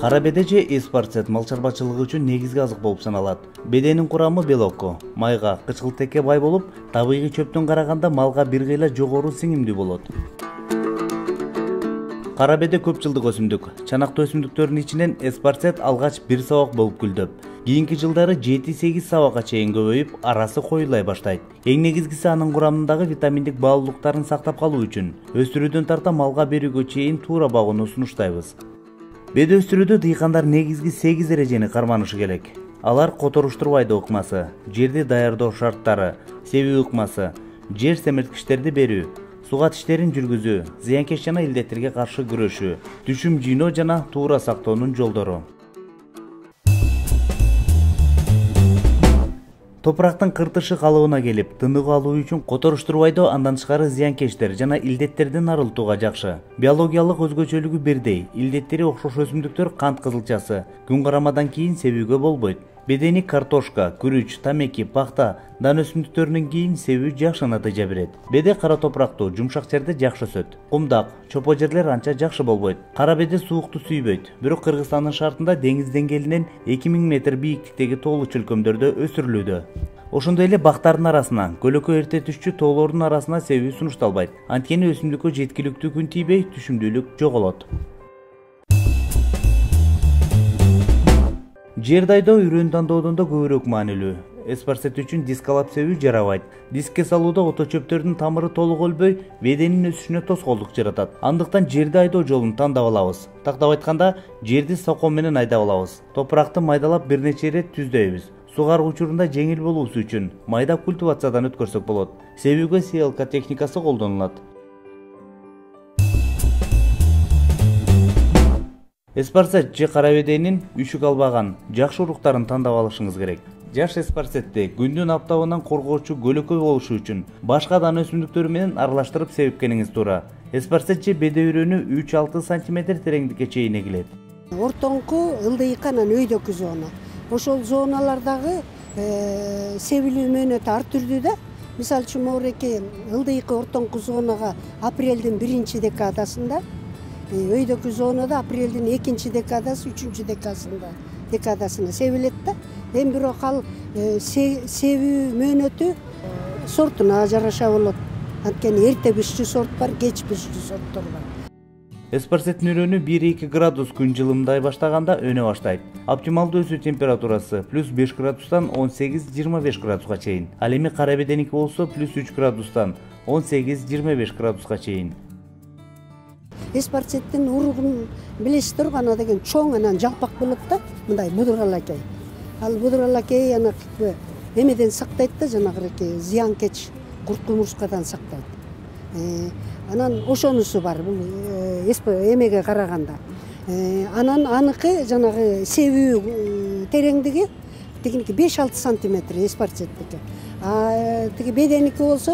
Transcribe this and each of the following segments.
кара беде же эспарцет мал чарбачылыгы үчүн негизги азык болуп саналат. Беденин курамы белокко. Майга кычкылтекке бай болуп табигый чөптөн караганда малга бир кыйла жогору сиңимдүү болот. Кара беде көп жылдык өсүмдүк. Чанактуу өсүмдүктөрдүн ичинен эспарцет алгач бир сабак болуп гүлдөп кийинки жылдары жети сегиз сабакка чейин көбөйүп арасы коюлай баштайт. Эң негизгиси анын курамындагы витаминдик баалуулуктарын сактап калуу үчүн. Өстүрүүдөн тарта малга берүүгө чейин туура багууну сунуштайбыз беде өстүрүүдө дыйкандар негизги сегиз эрежени карманышы керек. Алар которуштурбайды ыкмасы жерди даярдоо шарттары себүү ыкмасы жер семирткичтерди берүү сугат иштерин жүргүзүү зыянкеч жана илдеттерге каршы күрөшүү түшүм жыйноо жана туура сактоонун жолдору топурактын кыртышы калыбына келип тыныгуу алуу үчүн которуштурбайды андан тышкары зыянкечтер жана илдеттерден арылтууга жакшы. Биологиялык өзгөчөлүгү бирдей илдеттери окшош өсүмдүктөр кант кызылчасы. Күн карамадан кийин себүүгө болбойт бедени картошка күрүч тамеки пахта дан өсүмдүктөрүнөн кийин себүү жакшы натыйжа берет. Беде кара топурактуу жумшак жерде жакшы өсөт кумдак чопо жерлер анча жакшы болбойт. Кара беде суукту сүйбөйт. Бирок кыргызстандын шартында деңиз деңгээлинен эки миң метр бийиктиктеги тоолуу чөлкөмдөрдө өсүрүлүүдө. Ошондой эле бактардын арасынан көлөкө эрте түшчү тоолордун арасына себүү сунушталбайт. Анткени өсүмдүккө жеткиликтүү күн тийбей түшүмдүүлүк жоголот жер дайдоо үрөн тандоодон да көбүрөөк маанилүү. Эспарцет үчүн дискалап себүү жарабайт. Дискке салууда ото чөптөрдүн тамыры толук өлбөй беденин өсүшүнө тоскоолдук жаратат. Андыктан жерди айдоо жолун тандап алабыз. Тактап айтканда жерди соком менен айдап алабыз. Топуракты майдалап бир нече ирет түздөйбүз. Сугаруу учурунда жеңил болуусу үчүн майдап культивациядан өткөрсөк болот. Себүүгө сеялка техникасы колдонулат. Эспарцет же кара беденин үшүк албаган жакшы уруктарын тандап алышыңыз керек. Жаш эспарцетти күндүн аптабынан коргоочу көлөкөй болушу үчүн башка дан өсүмдүктөрү менен аралаштырып себипкениңиз туура эспарцет же беде үрөнү үч алты сантиметр тереңдикке чейин эгилет ортоңку ылдыйкы анан өйдөкү зона. Ошол зоналардагы э, себилүү мөөнөтү ар түрдүү да мисалы үчүн могуреки ылдыйкы ортоңку зонага апрелдин биринчи декадасында өйдөкү зонада апрелдин экинчи декадасы үчүнчү декасында декадасына себилет да эми бирок ал себүү мөөнөтү сортуна жараша болот анткени эрте бишчү сорт бар кеч бишчү сорттор бар эспарцеттин үрөнү бир эки градус күн жылымдай баштаганда өнө баштайт оптималдуу өсүү температурасы плюс беш градустан он сегиз жыйырма беш градуска чейин ал эми кара беденики болсо плюс үч градустан он сегиз жыйырма беш градуска чейин эспарцеттин уругун билесиздерго ана деген чоң анан жалпак болот да мындай будуралакей ал будуралакей ана эмеден сактайт да жанагыраки зыянкеч курт кумурскадан сактайт. Э, анан ошонусу бар бул э, эмеге караганда. Э, анан аныкы жанагы себүү тереңдиги тигиники беш алты сантиметр эспарцеттики тиги беденики болсо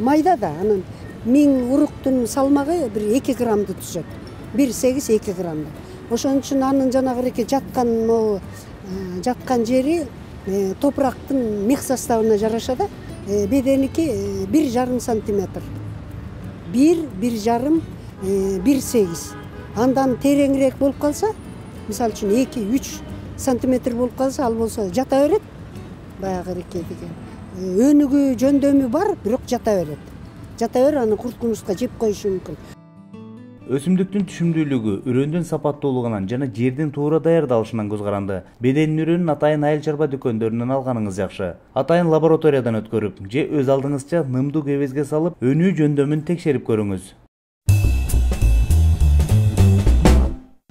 майда да анан миң уруктун салмагы бир эки граммды түзөт. Бир сегиз эки граммды ошон үчүн анын жанагыеки жаткан могу э, жаткан жери э, топурактын мех составына жараша да э, беденики бир жарым сантиметр. Бир бир жарым бир сегиз. Андан тереңирээк болуп калса мисалы үчүн эки үч сантиметр болуп калса ал болсо жата берет баягыреки өнүгүү жөндөмү бар бирок жата берет. Жата бер аны курт кумурска жеп коюшу мүмкүн. Өсүмдүктүн түшүмдүүлүгү үрөндүн сапаттуулугунан жана жердин туура даярдалышынан көз каранды беденин үрөнүн атайын айыл чарба дүкөндөрүнөн алганыңыз жакшы. Атайын лабораториядан өткөрүп же өз алдыңызча нымдуу кебезге салып өнүү жөндөмүн текшерип көрүңүз.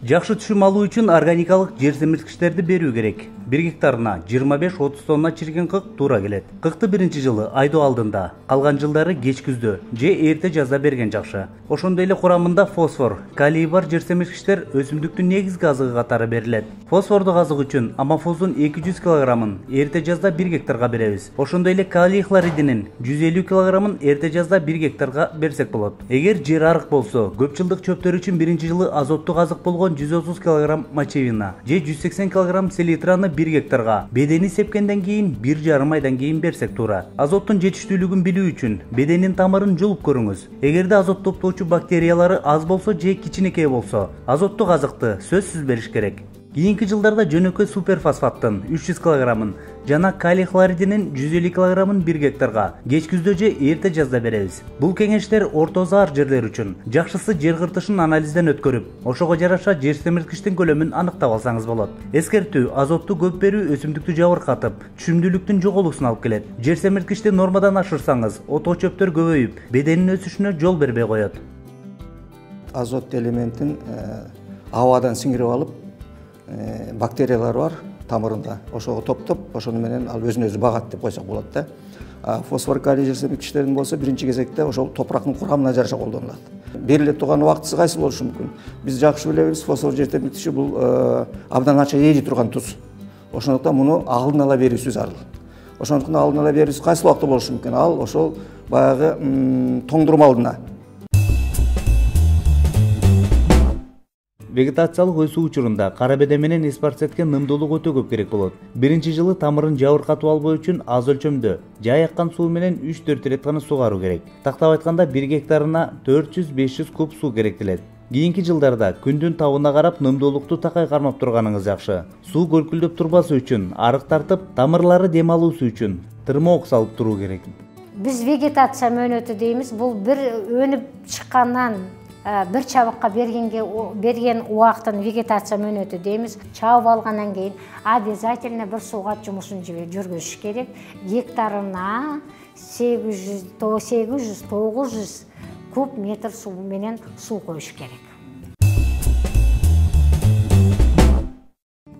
Жакшы түшүм алуу үчүн органикалык жер семирткичтерди берүү керек. Бир гектарына жыйырма беш отуз тонна чирген кык туура келет кыкты биринчи жылы айдоо алдында. Калган жылдары кеч күздө же эрте жазда берген жакшы ошондой эле курамында фосфор калий бар жер семирткичтер өсүмдүктүн негизги азыгы катары берилет фосфордук азык үчүн амофоздун эки жүз килограммын эрте жазда бир гектарга беребиз ошондой эле калий хлоридинин жүз элүү килограммын эрте жазда бир гектарга берсек болот эгер жер арык болсо көп жылдык чөптөр үчүн биринчи жылы азоттук азык болгон жүз отуз килограмм мочевина же жүз сексен килограмм селитраны бир гектарга бедени сепкенден бир жарым айдан кийин берсек туура. Азоттун жетиштүүлүгүн билүү үчүн беденин тамырын жулуп көрүңүз. Эгерде азот топтоочу бактериялары аз болсо же кичинекей болсо азоттук азыкты сөзсүз бериш керек. Кийинки жылдарда жөнөкөй суперфосфаттын 300 килограммын жана калий хлоридинин 150 килограммын бир гектарга кеч күздө же эрте жазда беребиз бул кеңештер орто заар жерлер үчүн жакшысы жер кыртышын анализден өткөрүп ошого жараша жер семирткичтин көлөмүн аныктап алсаңыз болот эскертүү азотту көп берүү өсүмдүктү жабыркатып түшүмдүүлүктүн жоголуусуна алып келет жер семирткичти нормадан ашырсаңыз ото чөптөр көбөйүп беденин өсүшүнө жол бербей коет азот элементин э, абадан сиңирип алып бактериялар бар тамырында. Ошого топтоп ошону менен ал өзүн өзү багат деп койсок болот да. Фосфор калий жерсемирткичтердин болсо биринчи кезекте ошол топурактын курамына жараша колдонулат. Бериле турган убактысы кайсы болушу мүмкүн? Биз жакшы билебиз фосфор жерсемирткичи бул э, абдан ача ээри турган туз. Ошондуктан муну алдын ала берүүсү зарыл ошондуктан алдын ала берүүсү кайсыл убакта болушу мүмкүн? Ал ошол баягы тоңдурма алдына. Вегетациялык өсүү учурунда кара беден менен эспарцетке нымдуулук өтө көп керек болот. Биринчи жылы тамырын жабыркатып албоо үчүн аз өлчөмдө жай аккан суу менен үч төрт ирет гана сугаруу керек. Тактап айтканда бир гектарына төрт жүз беш жүз куб суу керектелет. Кийинки жылдарда күндүн табына карап нымдуулукту такай кармап турганыңыз жакшы. Суу көлкүлдөп турбашы үчүн арык тартып тамырлары дем алуусу үчүн тырмоок салып туруу керек. Биз вегетация мөөнөтү дейбиз бул бир өнүп чыккандан Э, бир чабыкка бергенге берген убактын вегетация мөөнөтү дейбиз чабып алгандан кийин обязательно бир суугат жумушун жүргүзүш керек. Гектарына сегиз жүз сегиз жүз тогуз жүз куб метр суу менен суу коюш керек.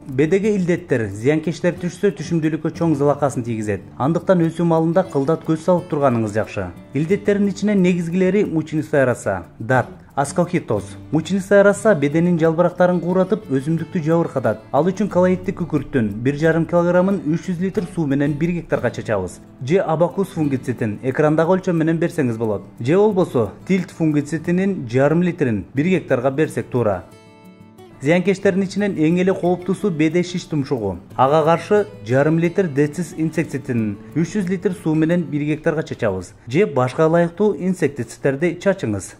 Бедеге илдеттер зыянкечтер түшсө түшүмдүүлүккө чоң залакасын тийгизет андыктан өсүү маалында кылдат көз салып турганыңыз жакшы илдеттердин ичинен негизгилери мучнистая роса дат. Аскохитоз мучнистая роса беденин жалбырактарын кууратып өсүмдүктү жабыркатат ал үчүн колоиддик күкүрттүн бир жарым килограммын үч жүз литр суу менен бир гектарга чачабыз. Же абакус фунгицидин экрандагы өлчөм менен берсеңиз болот. Же болбосо тильт фунгицидинин жарым литрин бир гектарга берсек туура зыянкечтердин ичинен эң эле кооптуусу беде шиш тумшугу ага каршы жарым литр децис инсектицидин үч жүз литр суу менен бир гектарга чачабыз. Же башка ылайыктуу инсектицидтерди чачыңыз.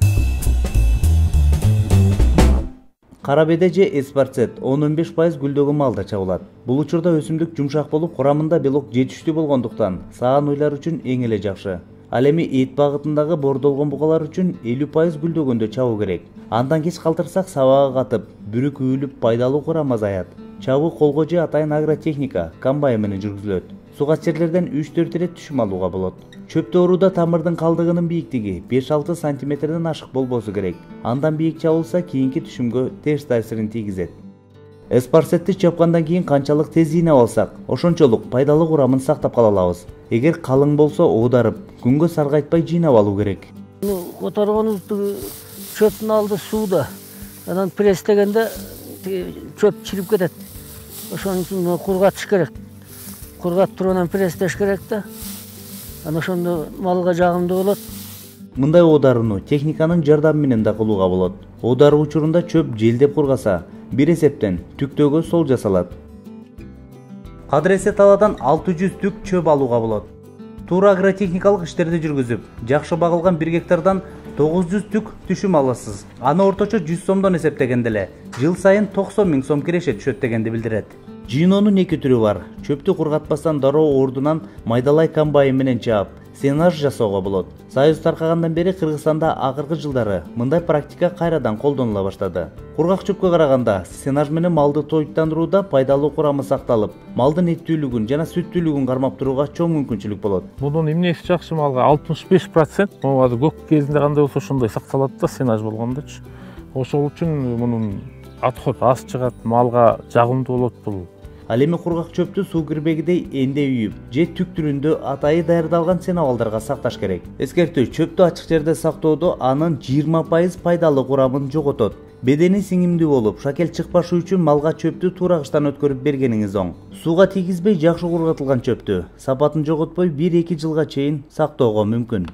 Кара беде же эспарцет он он беш пайыз гүлдөгөн маалда чабылат. Бул учурда өсүмдүк жумшак болуп курамында белок жетиштүү болгондуктан саан уйлар үчүн эң эле жакшы. Ал эми эт багытындагы бордолгон бугалар үчүн элүү пайыз гүлдөгөндө чабуу керек. Андан кеч калтырсак сабагы катып бүрүк үйүлүп пайдалуу курам азаят. Чабуу колго же атайын агротехника комбайн менен жүргүзүлөт сугат жерлерден үч төрт ирет түшүм алууга болот. Чөп ооруда тамырдын калдыгынын бийиктиги беш алты сантиметрден ашык болбосу керек. Андан бийик чабылса кийинки түшүмгө терс таасирин тийгизет. Эспарцетти чапкандан кийин канчалык тез ыйнап алсак ошончолук пайдалуу курамын сактап кала алабыз. Эгер калың болсо оодарып күнгө саргайтпай жыйнап алуу керек. Которгонубуз тиги чөптүн алды сууда. Анан пресстегенде чөп чирип кетет. Ошон үчүн кургатыш керек. Кургатып туруп анан пресстеш керек да анан ошондо малга жагымдуу болот мындай оодарууну техниканын жардамы менен да кылууга болот оодаруу учурунда чөп желдеп кургаса бир эсептен түктөөгө сол жасалат кадыресе талаадан алты жүз түк чөп алууга болот туура агротехникалык иштерди жүргүзүп жакшы багылган бир гектардан тогуз жүз түк түшүм аласыз аны орточо жүз сомдон эсептегенде эле жыл сайын токсон миң сом киреше түшөт дегенди билдирет жыйноонун эки түрү бар. Чөптү кургатпастан дароо ордунан майдалай комбайн менен чаап сенаж жасоого болот. Союз таркагандан бери кыргызстанда акыркы жылдары мындай практика кайрадан колдонула баштады кургак чөпкө караганда сенаж менен малды тоюттандырууда пайдалуу курамы сакталып малдын эттүүлүгүн жана сүттүүлүгүн кармап турууга чоң мүмкүнчүлүк болот. Мунун эмнеси жакшы малга алтымыш беш процент. Могу азыр көк кезинде кандай болсо ошондой сакталат да сенаж болгондочу ошол үчүн мунун отход аз чыгат малга жагымдуу болот бул ал эми кургак чөптү суу кирбегидей энде үйүп же түк түрүндө атайы даярдалган сеновалдарга сакташ керек. Эскертүү чөптү ачык жерде сактоодо анын жыйырма пайыз пайдалуу курамын жоготот. Бедени сиңимдүү болуп шакел чыкпашы үчүн малга чөптү туура кыштан өткөрүп бергениңиз оң. Сууга тийгизбей жакшы кургатылган чөптү сапатын жоготпой бир эки жылга чейин сактоого мүмкүн